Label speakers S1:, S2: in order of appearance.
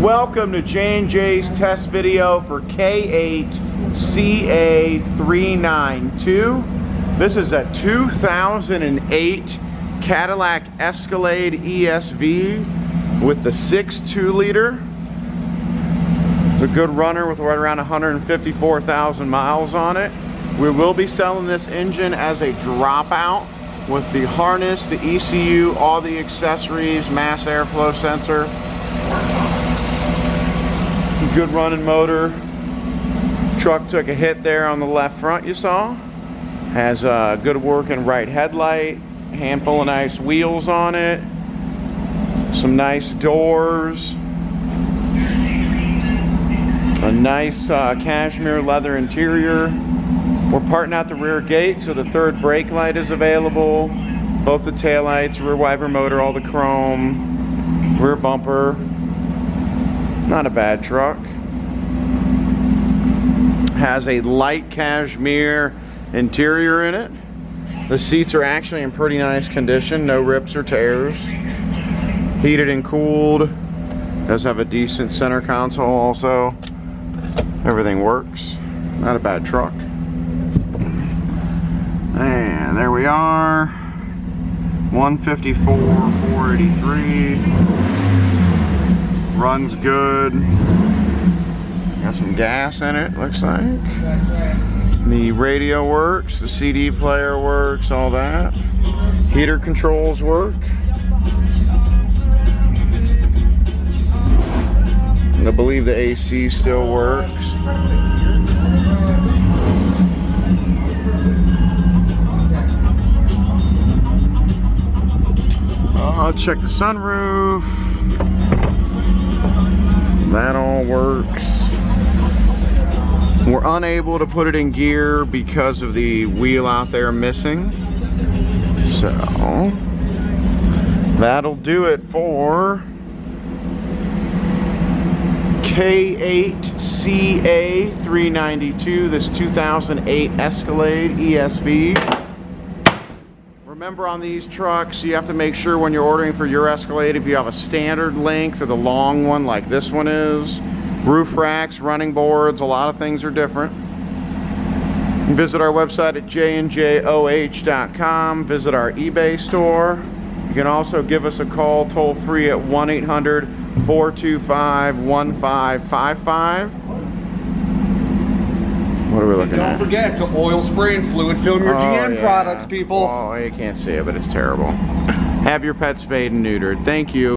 S1: Welcome to J&J's test video for K8CA392. This is a 2008 Cadillac Escalade ESV with the 6.2 liter. It's a good runner with right around 154,000 miles on it. We will be selling this engine as a dropout with the harness, the ECU, all the accessories, mass airflow sensor good running motor. Truck took a hit there on the left front you saw. Has a good working right headlight. Handful of nice wheels on it. Some nice doors. A nice uh, cashmere leather interior. We're parting out the rear gate so the third brake light is available. Both the tail lights, rear wiper motor, all the chrome, rear bumper, not a bad truck. Has a light cashmere interior in it. The seats are actually in pretty nice condition, no rips or tears. Heated and cooled. Does have a decent center console also. Everything works. Not a bad truck. And there we are. 154, 483 runs good. Got some gas in it, looks like. The radio works, the CD player works, all that. Heater controls work. I believe the AC still works. Uh, I'll check the sunroof. That all works. We're unable to put it in gear because of the wheel out there missing. So, that'll do it for K8CA392, this 2008 Escalade ESV. Remember on these trucks, you have to make sure when you're ordering for your Escalade, if you have a standard length or the long one like this one is, roof racks, running boards, a lot of things are different. Visit our website at jnjoh.com. Visit our eBay store. You can also give us a call toll free at 1-800-425-1555. What are we looking
S2: don't
S1: at?
S2: Don't forget to oil spray and fluid film your
S1: oh,
S2: GM
S1: yeah.
S2: products, people.
S1: Oh, you can't see it, but it's terrible. Have your pet spayed and neutered. Thank you.